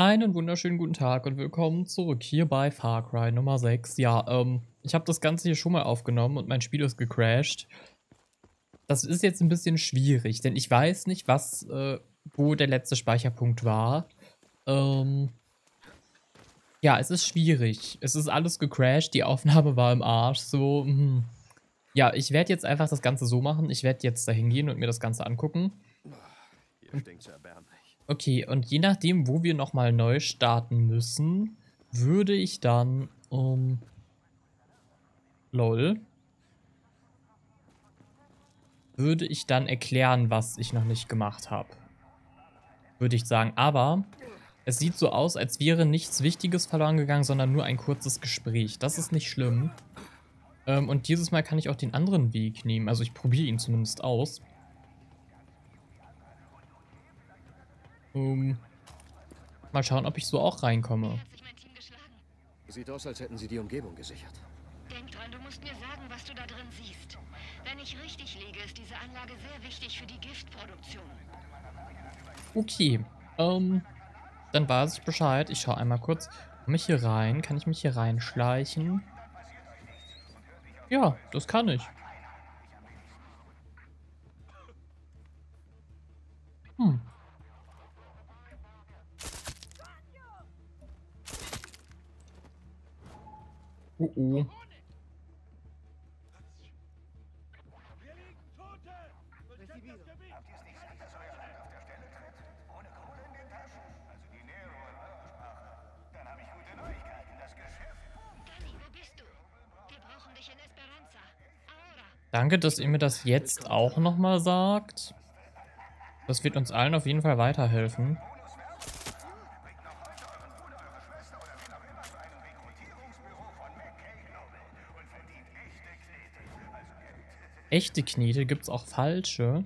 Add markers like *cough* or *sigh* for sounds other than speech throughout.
Einen wunderschönen guten Tag und willkommen zurück hier bei Far Cry Nummer 6. Ja, ähm, ich habe das Ganze hier schon mal aufgenommen und mein Spiel ist gecrashed. Das ist jetzt ein bisschen schwierig, denn ich weiß nicht, was, äh, wo der letzte Speicherpunkt war. Ähm, ja, es ist schwierig. Es ist alles gecrashed, die Aufnahme war im Arsch, so, hm. Ja, ich werde jetzt einfach das Ganze so machen. Ich werde jetzt da hingehen und mir das Ganze angucken. Hier stinkt's erbärmlich. Okay, und je nachdem, wo wir nochmal neu starten müssen, würde ich dann, um, lol, würde ich dann erklären, was ich noch nicht gemacht habe. Würde ich sagen, aber es sieht so aus, als wäre nichts Wichtiges verloren gegangen, sondern nur ein kurzes Gespräch. Das ist nicht schlimm. Ähm, und dieses Mal kann ich auch den anderen Weg nehmen. Also ich probiere ihn zumindest aus. Um, mal schauen, ob ich so auch reinkomme. Sieht aus, als hätten sie die Umgebung gesichert. Denk dran, du musst mir sagen, was du da drin siehst. Wenn ich richtig liege, ist diese Anlage sehr wichtig für die Giftproduktion. Okay, ähm, dann weiß ich Bescheid. Ich schaue einmal kurz. Komme ich hier rein? Kann ich mich hier reinschleichen? Ja, das kann ich. Hm. Esperanza. Ahora. Danke, dass ihr mir das jetzt auch nochmal sagt. Das wird uns allen auf jeden Fall weiterhelfen. Echte Knete, gibt's auch falsche?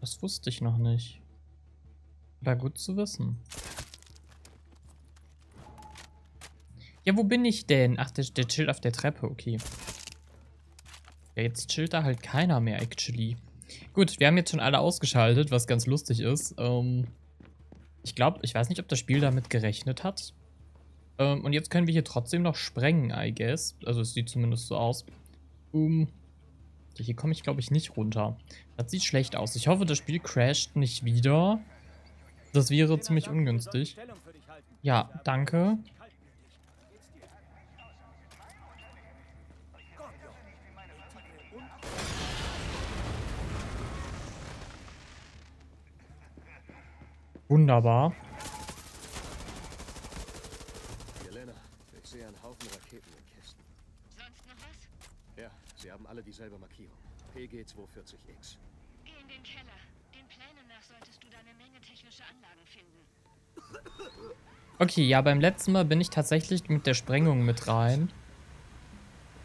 Das wusste ich noch nicht. War gut zu wissen. Ja, wo bin ich denn? Ach, der, der chillt auf der Treppe, okay. Ja, jetzt chillt da halt keiner mehr, actually. Gut, wir haben jetzt schon alle ausgeschaltet, was ganz lustig ist. Ähm, ich glaube, ich weiß nicht, ob das Spiel damit gerechnet hat. Ähm, und jetzt können wir hier trotzdem noch sprengen, I guess. Also es sieht zumindest so aus. Um, hier komme ich, glaube ich, nicht runter. Das sieht schlecht aus. Ich hoffe, das Spiel crasht nicht wieder. Das wäre ziemlich ungünstig. Ja, danke. Wunderbar. Jelena, ich sehe einen Haufen Raketen in Kisten. Sonst noch was? Ja, sie haben alle dieselbe Markierung. PG-240X. Geh in den Keller. Den Plänen nach solltest du da eine Menge technische Anlagen finden. Okay, ja, beim letzten Mal bin ich tatsächlich mit der Sprengung mit rein.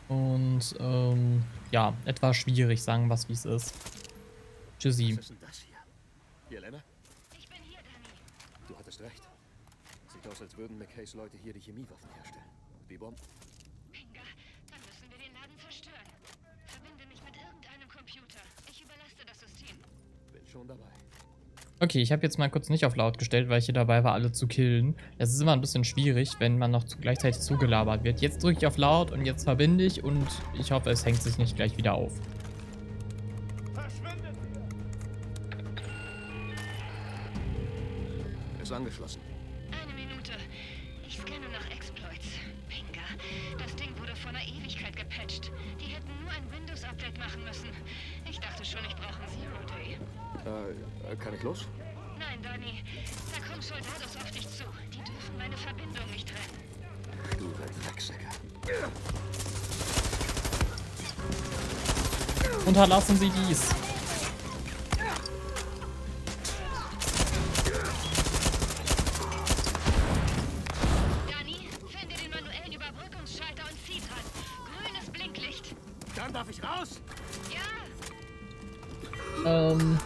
Und, ähm, ja, etwas schwierig, sagen wir es, wie es ist. Tschüssi. Was ist denn das hier? Jelena, Ich bin hier, Danny. du hattest recht. Sieht aus, als würden McKays Leute hier die Chemiewaffen herstellen. Die Bomben. Pinga, dann müssen wir den Laden zerstören. Verbinde mich mit irgendeinem Computer. Ich überlaste das System. Bin schon dabei. Okay, ich habe jetzt mal kurz nicht auf laut gestellt, weil ich hier dabei war, alle zu killen. Es ist immer ein bisschen schwierig, wenn man noch zu, gleichzeitig zugelabert wird. Jetzt drücke ich auf laut und jetzt verbinde ich und ich hoffe, es hängt sich nicht gleich wieder auf. Ist angeschlossen. Eine Minute. Ich scanne nach Exploits. Pinga, das Ding wurde vor einer Ewigkeit gepatcht. Die hätten nur ein Windows-Update machen müssen. Ich dachte schon, ich brauche ein Zero-Day. Äh, äh, kann ich los? Nein, Danny. Da kommen Soldados auf dich zu. Die dürfen meine Verbindung nicht trennen. Du Drecksäcke. Unterlassen Sie dies. Danny, finde den manuellen Überbrückungsschalter und zieh dran. Grünes Blinklicht. Dann darf ich raus? Ja, Ähm,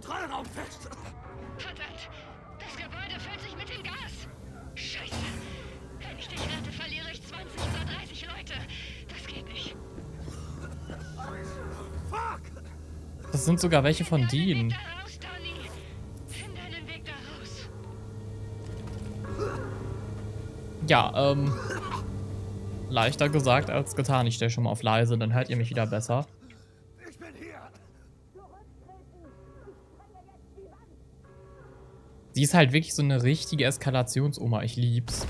Kontrollraum fest. Verdammt! Das Gebäude füllt sich mit dem Gas! Scheiße! Wenn ich dich rette, verliere ich 20 oder 30 Leute. Das geht nicht. Fuck! Das sind sogar welche von denen. Ja, ähm... Leichter gesagt als getan. Ich stelle schon mal auf leise, dann hört ihr mich wieder besser. Sie ist halt wirklich so eine richtige Eskalationsoma. Ich lieb's.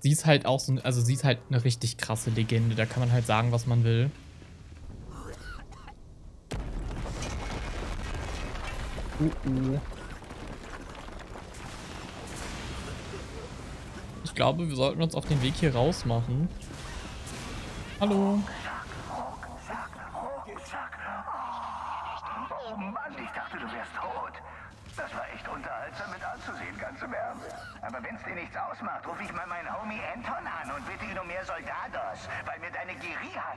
Sie ist halt auch so, also sie ist halt eine richtig krasse Legende. Da kann man halt sagen, was man will. Uh -uh. Ich glaube, wir sollten uns auf den Weg hier raus machen. Hallo. Oh Mann, ich dachte, du wärst tot. Das war echt unterhaltsam mit anzusehen, ganz im Ernst. Aber wenn's dir nichts ausmacht, ruf ich mal meinen Homie Anton an und bitte ihn um mehr Soldados, weil mir deine Guerilla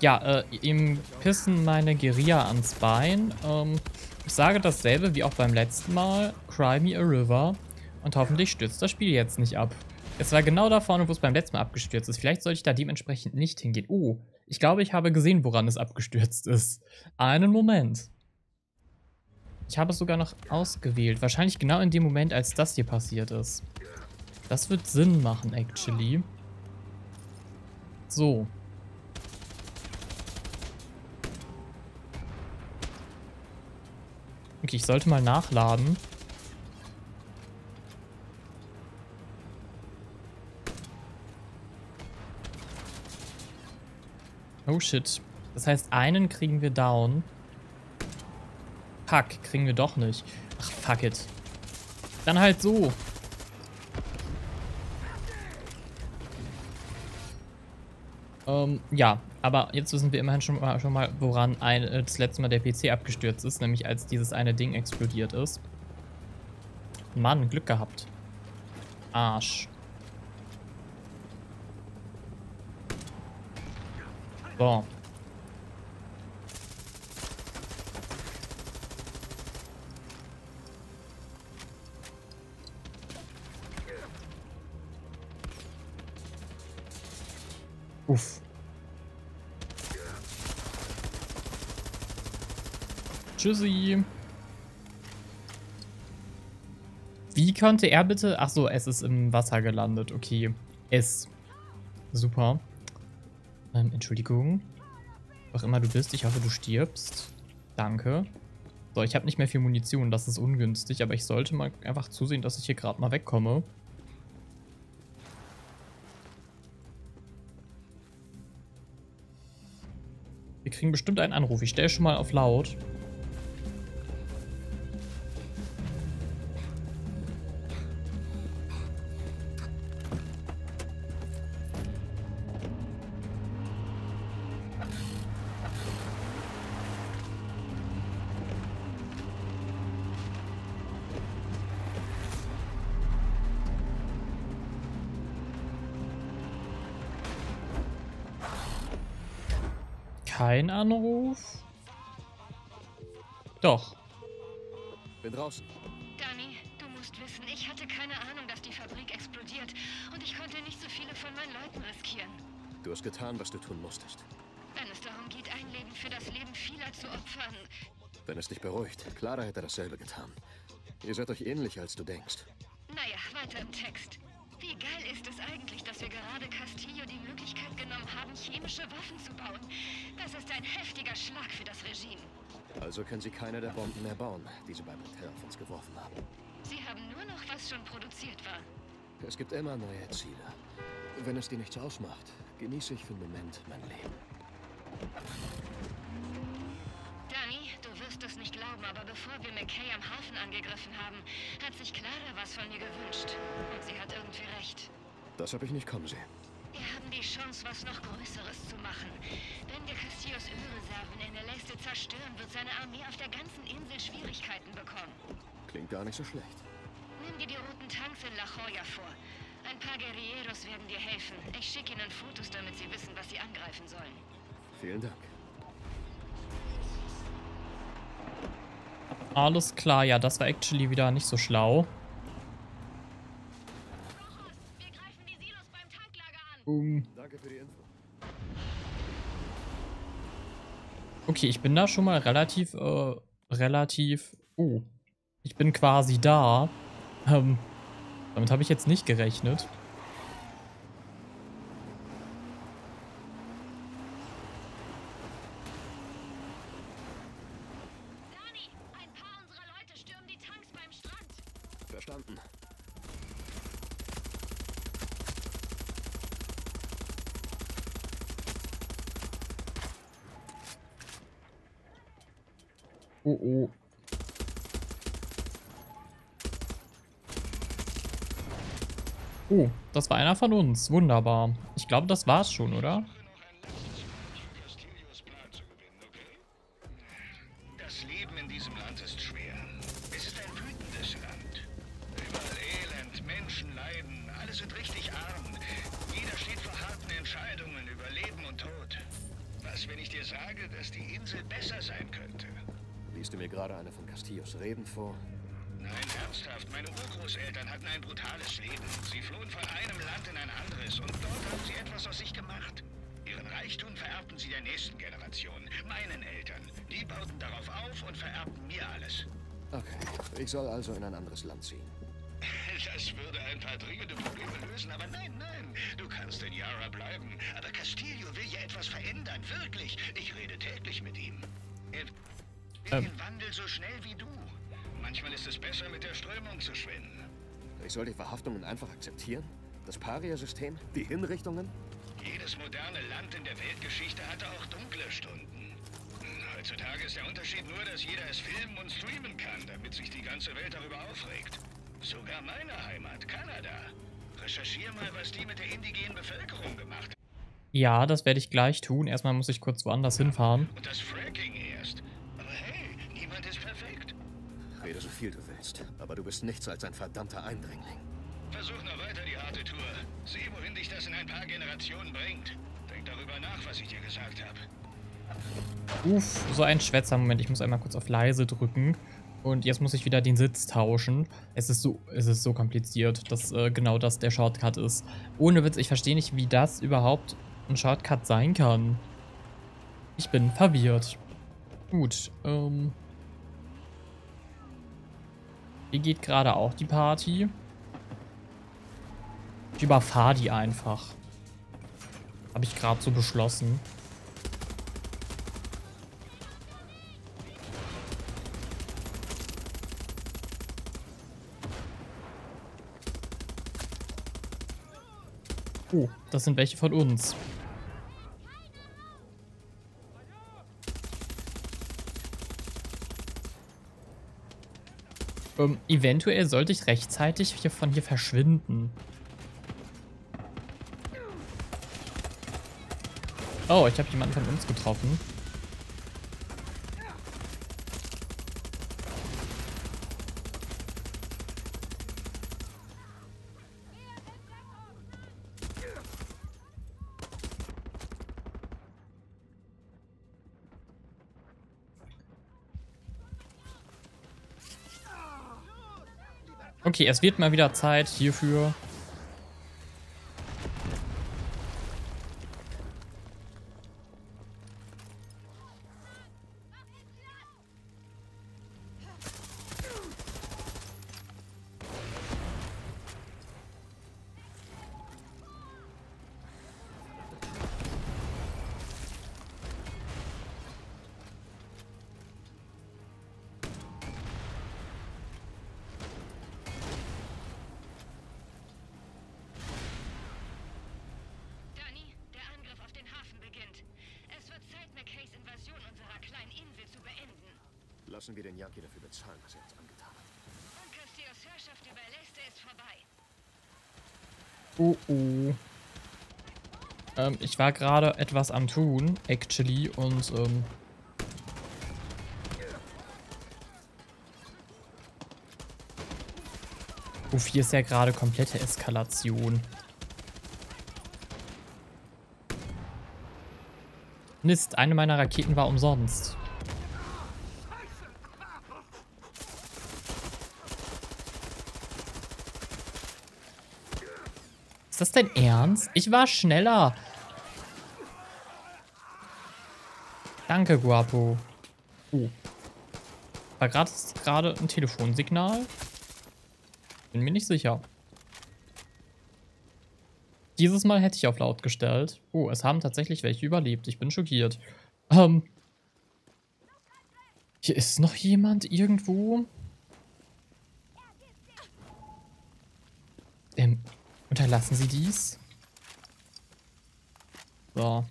Ja, äh, ihm pissen meine Guerilla ans Bein. Ähm, ich sage dasselbe wie auch beim letzten Mal. Cry me a river. Und hoffentlich stürzt das Spiel jetzt nicht ab. Es war genau da vorne, wo es beim letzten Mal abgestürzt ist. Vielleicht sollte ich da dementsprechend nicht hingehen. Oh, ich glaube, ich habe gesehen, woran es abgestürzt ist. Einen Moment. Ich habe es sogar noch ausgewählt. Wahrscheinlich genau in dem Moment, als das hier passiert ist. Das wird Sinn machen, actually. So. Okay, ich sollte mal nachladen. Oh shit. Das heißt, einen kriegen wir down. Fuck, kriegen wir doch nicht. Ach, fuck it. Dann halt so. Ähm, ja, aber jetzt wissen wir immerhin schon mal, schon mal woran ein, äh, das letzte Mal der PC abgestürzt ist, nämlich als dieses eine Ding explodiert ist. Mann, Glück gehabt. Arsch. So. Uff. Tschüssi. Wie konnte er bitte... Ach so, es ist im Wasser gelandet. Okay. Es. Super. Ähm, Entschuldigung. Was immer du bist, ich hoffe, du stirbst. Danke. So, ich habe nicht mehr viel Munition, das ist ungünstig, aber ich sollte mal einfach zusehen, dass ich hier gerade mal wegkomme. Wir kriegen bestimmt einen Anruf. Ich stelle schon mal auf laut. Anruf? Doch. Bin draußen. Danny, du musst wissen, ich hatte keine Ahnung, dass die Fabrik explodiert. Und ich konnte nicht so viele von meinen Leuten riskieren. Du hast getan, was du tun musstest. Wenn es darum geht, ein Leben für das Leben vieler zu opfern. Wenn es dich beruhigt, Clara hätte dasselbe getan. Ihr seid euch ähnlich, als du denkst. Naja, weiter im Text. Wie geil ist es eigentlich, dass wir gerade Castillo die haben, chemische Waffen zu bauen? Das ist ein heftiger Schlag für das Regime. Also können sie keine der Bomben mehr bauen, die sie beim Hotel auf uns geworfen haben. Sie haben nur noch, was schon produziert war. Es gibt immer neue Ziele. Wenn es dir nichts ausmacht, genieße ich für einen Moment mein Leben. Danny, du wirst es nicht glauben, aber bevor wir McKay am Hafen angegriffen haben, hat sich Clara was von mir gewünscht. Und sie hat irgendwie recht. Das habe ich nicht kommen sehen. Wir haben die Chance, was noch Größeres zu machen. Wenn wir Castillos Ölreserven in der Leste zerstören, wird seine Armee auf der ganzen Insel Schwierigkeiten bekommen. Klingt gar nicht so schlecht. Nimm dir die roten Tanks in La Jolla vor. Ein paar Guerilleros werden dir helfen. Ich schicke ihnen Fotos, damit sie wissen, was sie angreifen sollen. Vielen Dank. Alles klar, ja, das war actually wieder nicht so schlau. Okay, ich bin da schon mal relativ, äh, relativ... Oh, ich bin quasi da. Ähm, damit habe ich jetzt nicht gerechnet. Dani, ein paar unserer Leute stürmen die Tanks beim Strand. Verstanden. Oh, oh. Oh, das war einer von uns. Wunderbar. Ich glaube, das war's schon, oder? Das Leben in diesem Land ist schwer. Es ist ein wütendes Land. Überall Elend, Menschen leiden, alle sind richtig arm. Jeder steht vor harten Entscheidungen über Leben und Tod. Was, wenn ich dir sage, dass die Insel besser sein könnte? Liest du mir gerade eine von Castillos Reden vor? Nein, ernsthaft. Meine Urgroßeltern hatten ein brutales Leben. Sie flohen von einem Land in ein anderes und dort haben sie etwas aus sich gemacht. Ihren Reichtum vererbten sie der nächsten Generation, meinen Eltern. Die bauten darauf auf und vererbten mir alles. Okay, ich soll also in ein anderes Land ziehen. *laughs* Das würde ein paar dringende Probleme lösen, aber nein, nein. Du kannst in Yara bleiben. Aber Castillo will ja etwas verändern, wirklich. Ich rede täglich mit ihm. Er Ähm. den Wandel so schnell wie du. Manchmal ist es besser, mit der Strömung zu schwimmen. Ich soll die Verhaftungen einfach akzeptieren? Das Paria-System? Die Hinrichtungen? Jedes moderne Land in der Weltgeschichte hatte auch dunkle Stunden. Heutzutage ist der Unterschied nur, dass jeder es filmen und streamen kann, damit sich die ganze Welt darüber aufregt. Sogar meine Heimat, Kanada. Recherchier mal, was die mit der indigenen Bevölkerung gemacht haben. Ja, das werde ich gleich tun. Erstmal muss ich kurz woanders hinfahren. Und das Fracking Rede so viel du willst, aber du bist nichts als ein verdammter Eindringling. Versuch noch weiter die harte Tour. Sieh, wohin dich das in ein paar Generationen bringt. Denk darüber nach, was ich dir gesagt habe. Uff, so ein Schwätzer. Moment, ich muss einmal kurz auf leise drücken. Und jetzt muss ich wieder den Sitz tauschen. Es ist so, es ist so kompliziert, dass äh, genau das der Shortcut ist. Ohne Witz, ich verstehe nicht, wie das überhaupt ein Shortcut sein kann. Ich bin verwirrt. Gut, ähm... Hier geht gerade auch die Party. Ich überfahre die einfach. Habe ich gerade so beschlossen. Oh, das sind welche von uns. Ähm, eventuell sollte ich rechtzeitig hier von hier verschwinden. Oh, ich habe jemanden von uns getroffen. Okay, es wird mal wieder Zeit hierfür. Lassen wir den Yankee dafür bezahlen, was er uns angetan hat. Und Castillos Herrschaft über Leste ist vorbei. Oh oh. Ähm, ich war gerade etwas am tun, actually, und ähm... Uff, hier ist ja gerade komplette Eskalation. Mist, eine meiner Raketen war umsonst. Ist das dein Ernst? Ich war schneller. Danke, Guapo. Oh. War gerade ein Telefonsignal? Bin mir nicht sicher. Dieses Mal hätte ich auf laut gestellt. Oh, es haben tatsächlich welche überlebt. Ich bin schockiert. Ähm. Hier ist noch jemand irgendwo? Unterlassen Sie dies? So.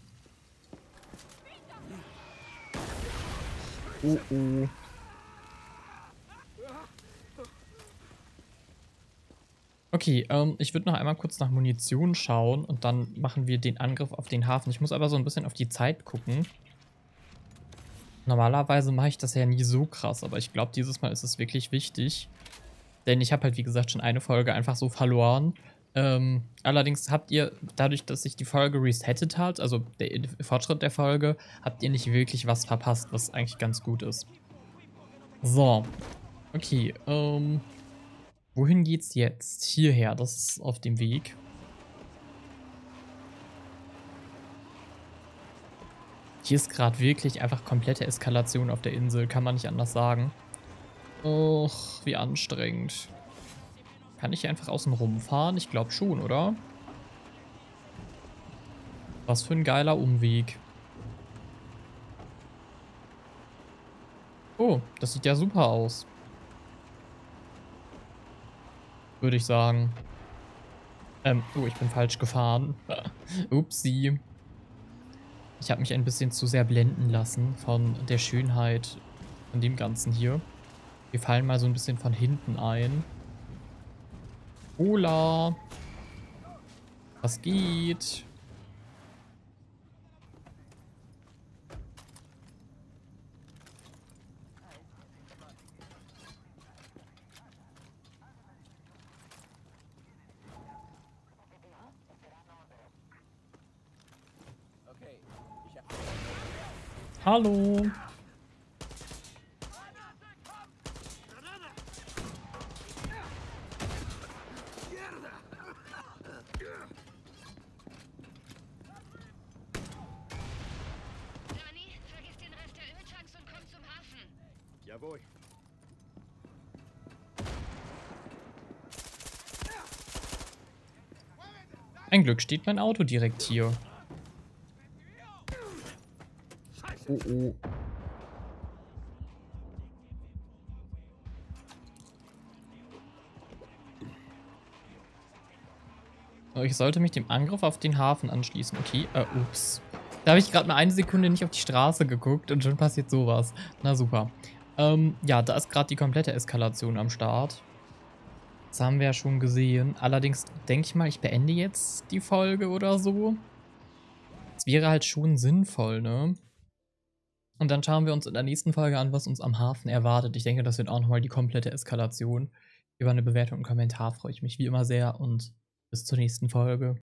Oh oh. Okay, ähm, ich würde noch einmal kurz nach Munition schauen und dann machen wir den Angriff auf den Hafen. Ich muss aber so ein bisschen auf die Zeit gucken. Normalerweise mache ich das ja nie so krass, aber ich glaube, dieses Mal ist es wirklich wichtig. Denn ich habe halt, wie gesagt, schon eine Folge einfach so verloren. Ähm, allerdings habt ihr, dadurch, dass sich die Folge resettet hat, also der Fortschritt der Folge, habt ihr nicht wirklich was verpasst, was eigentlich ganz gut ist. So. Okay, ähm... Wohin geht's jetzt? Hierher, das ist auf dem Weg. Hier ist gerade wirklich einfach komplette Eskalation auf der Insel, kann man nicht anders sagen. Och, wie anstrengend. Kann ich hier einfach außen rumfahren? Ich glaube schon, oder? Was für ein geiler Umweg. Oh, das sieht ja super aus würde ich sagen. Ähm, oh, ich bin falsch gefahren. *laughs* Upsi. Ich habe mich ein bisschen zu sehr blenden lassen von der Schönheit von dem Ganzen hier. Wir fallen mal so ein bisschen von hinten ein. Hola. Was geht? Hallo. Ein Glück steht mein Auto direkt hier. Oh, oh. Ich sollte mich dem Angriff auf den Hafen anschließen. Okay, äh, ups. Da habe ich gerade mal eine Sekunde nicht auf die Straße geguckt und schon passiert sowas. Na super. Ähm, ja, da ist gerade die komplette Eskalation am Start. Das haben wir ja schon gesehen. Allerdings denke ich mal, ich beende jetzt die Folge oder so. Es wäre halt schon sinnvoll, ne? Und dann schauen wir uns in der nächsten Folge an, was uns am Hafen erwartet. Ich denke, das wird auch nochmal die komplette Eskalation. Über eine Bewertung und Kommentar freue ich mich wie immer sehr und bis zur nächsten Folge.